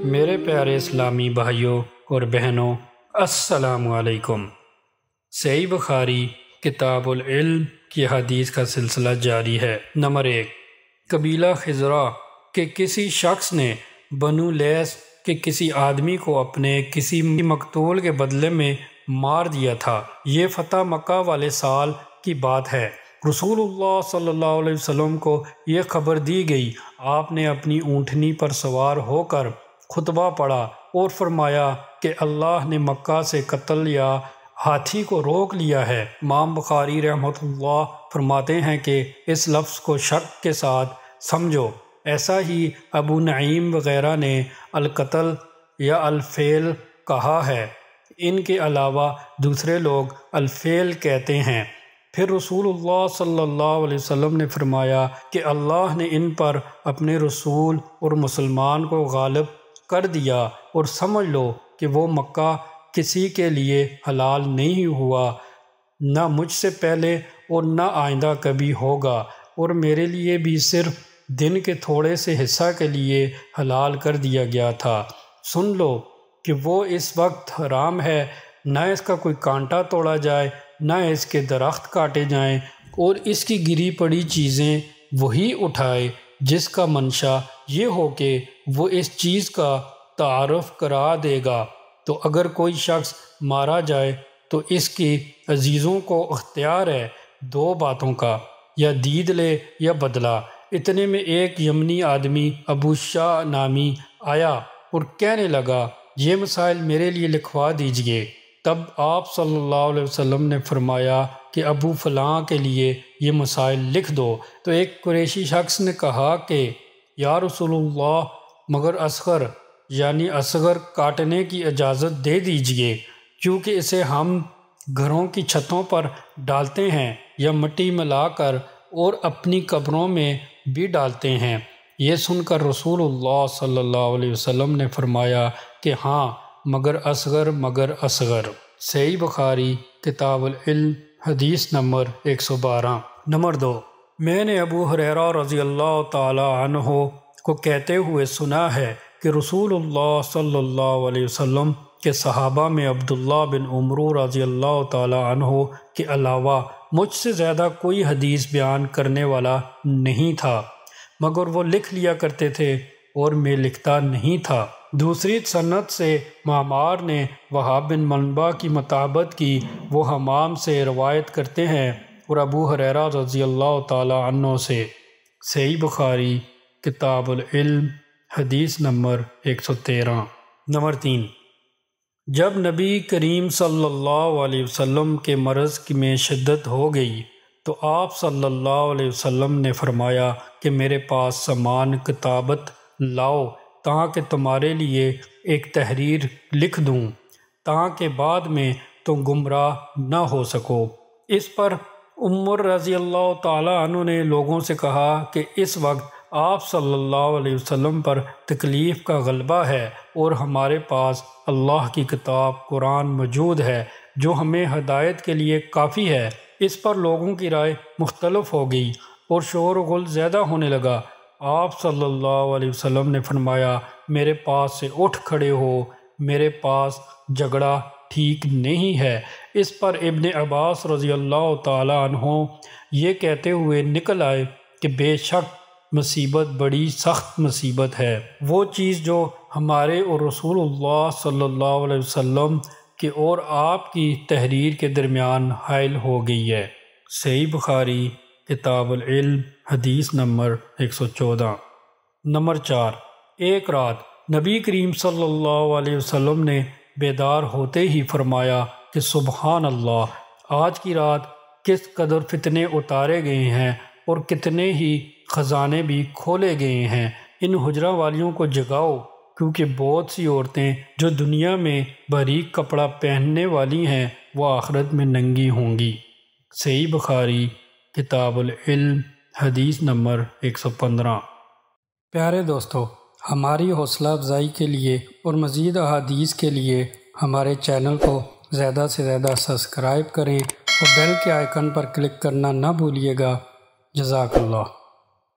मेरे प्यारे इस्लामी भाइयों और बहनों असलकुम सही बुखारी, किताबुल इल्म की हदीस का सिलसिला जारी है। नंबर एक, कबीला खजरा के किसी शख्स ने बनु लैस के किसी आदमी को अपने किसी मकतूल के बदले में मार दिया था। ये फ़तह मक्का वाले साल की बात है। रसूलुल्लाह सल्लल्लाहु अलैहि वसल्लम को यह खबर दी गई, आपने अपनी ऊँटनी पर सवार होकर खुतबा पढ़ा और फरमाया कि अल्लाह ने मक्का से कत्ल या हाथी को रोक लिया है। माम बुखारी रहमत फरमाते हैं कि इस लफ्ज़ को शक के साथ समझो। ऐसा ही अबू नईम वग़ैरह ने अलकतल या अलफ़ेल कहा है। इनके अलावा दूसरे लोग अलफ़ेल कहते हैं। फिर रसूलुल्लाह सल्लल्लाहु अलैहि वसल्लम ने फरमाया कि अल्लाह ने इन पर अपने रसूल और मुसलमान को गालिब कर दिया और समझ लो कि वो मक्का किसी के लिए हलाल नहीं हुआ। न मुझसे पहले और ना आइंदा कभी होगा और मेरे लिए भी सिर्फ़ दिन के थोड़े से हिस्सा के लिए हलाल कर दिया गया था। सुन लो कि वो इस वक्त हराम है। न इसका कोई कांटा तोड़ा जाए, ना इसके दरख्त काटे जाएँ और इसकी गिरी पड़ी चीज़ें वही उठाए। जिसका मंशा ये हो कि वो इस चीज़ का तारफ़ करा देगा। तो अगर कोई शख्स मारा जाए तो इसकी अजीज़ों को अख्तियार है दो बातों का, या दीद ले या बदला। इतने में एक यमनी आदमी अबू शाह नामी आया और कहने लगा, ये मसाइल मेरे लिए लिखवा दीजिए। तब आप सल्लल्लाहु अलैहि वसल्लम ने फरमाया कि अबू फ़लाँ के लिए ये मसाइल लिख दो। तो एक कुरेशी शख्स ने कहा कि, या रसूलुल्लाह, मगर असगर, यानी असगर काटने की इजाज़त दे दीजिए, क्योंकि इसे हम घरों की छतों पर डालते हैं या मिट्टी मिलाकर और अपनी कब्रों में भी डालते हैं। ये सुनकर रसूलुल्लाह सल्लल्लाहु अलैहि वसल्लम ने फरमाया कि हाँ मगर असगर मगर असगर। सही बखारी, किताबुल हदीस नंबर 112 नंबर दो, मैंने अबू हुरैरा रज़ी अल्लाह तहो को कहते हुए सुना है कि रसूलुल्लाह सल्लल्लाहु अलैहि वसल्लम के सहाबा में अब्दुल्ला बिन उमरू रज़ी अल्लाह तहो के अलावा मुझसे ज़्यादा कोई हदीस बयान करने वाला नहीं था, मगर वो लिख लिया करते थे और मैं लिखता नहीं था। दूसरी सनत से मामार ने वहाब बिन मनबा की मताबत की, वो हमाम से रवायत करते हैं और अबू हरेरा रज़ी अल्लाह तनों से। सही बुखारी, किताबुल इल्म, हदीस नंबर 113 नंबर तीन, जब नबी करीम सल्लल्लाहु अलैहि वसल्लम के मरज़ में शिद्दत हो गई तो आप सल्लल्लाहु अलैहि वसल्लम ने फरमाया कि मेरे पास समान किताबत लाओ। ताकि तुम्हारे लिए एक तहरीर लिख दूँ, ताकि बाद में तुम गुमराह न हो सको। इस पर उमर रज़ी अल्लाह तु ने लोगों से कहा कि इस वक्त आप सल्लल्लाहु अलैहि वसल्लम पर तकलीफ़ का गलबा है और हमारे पास अल्लाह की किताब, कुरान मौजूद है, जो हमें हदायत के लिए काफ़ी है। इस पर लोगों की राय मुख्तलफ हो गई और शोर गुल ज़्यादा होने लगा। आप सल्लल्लाहु अलैहि वसल्लम ने फरमाया, मेरे पास से उठ खड़े हो, मेरे पास झगड़ा ठीक नहीं है। इस पर इब्ने अब्बास रज़ी अल्लाह तहों ये कहते हुए निकल आए कि बेशक मुसीबत बड़ी सख्त मुसीबत है। वो चीज़ जो हमारे और रसूलुल्लाह सल्लल्लाहु अलैहि वसल्लम के और आपकी तहरीर के दरमियान हायल हो गई है। सही बुखारी किताबुल इल्म, हदीस नंबर 114 नंबर चार, एक रात नबी करीम सल्लल्लाहु अलैहि वसल्लम ने बेदार होते ही फरमाया कि सुबहान अल्लाह आज की रात किस कदर फितने उतारे गए हैं और कितने ही ख़जाने भी खोले गए हैं। इन हजरा वालियों को जगाओ, क्योंकि बहुत सी औरतें जो दुनिया में बारीक कपड़ा पहनने वाली हैं वह आखरत में नंगी होंगी। सही बुखारी किताबुल इल्म, हदीस नंबर 115 प्यारे दोस्तों, हमारी हौसला अफजाई के लिए और मज़ीद अदीस के लिए हमारे चैनल को ज़्यादा से ज़्यादा सब्सक्राइब करें और बेल के आइकन पर क्लिक करना ना भूलिएगा। जजाकल्ला